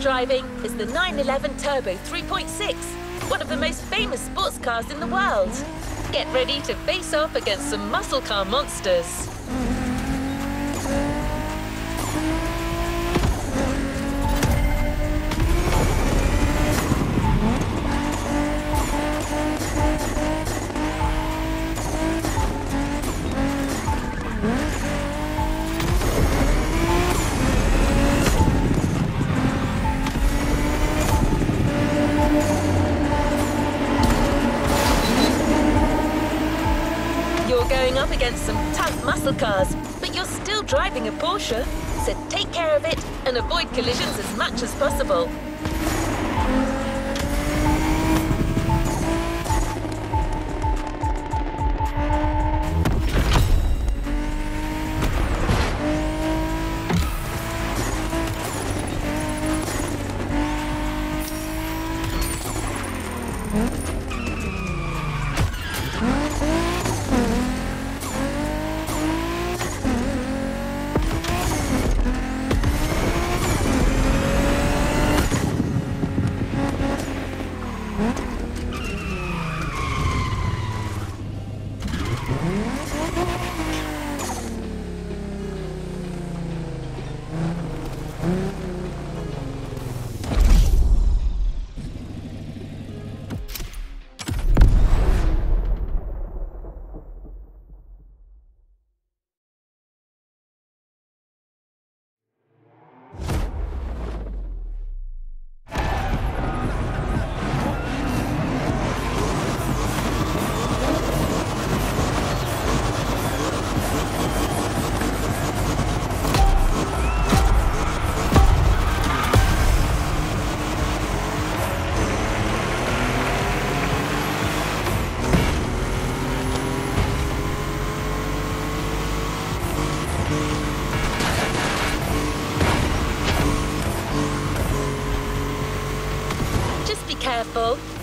driving is the 911 Turbo 3.6, one of the most famous sports cars in the world. Get ready to face off against some muscle car monsters. Cars, but you're still driving a Porsche. So take care of it and avoid collisions as much as possible. Mm-hmm. Be careful.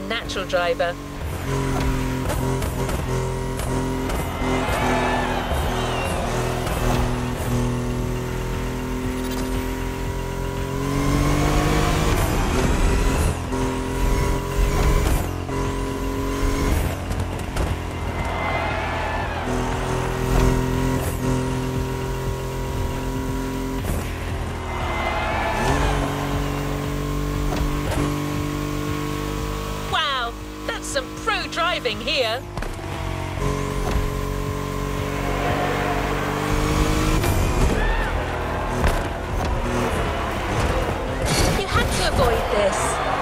Natural driver. Through driving here. You had to avoid this.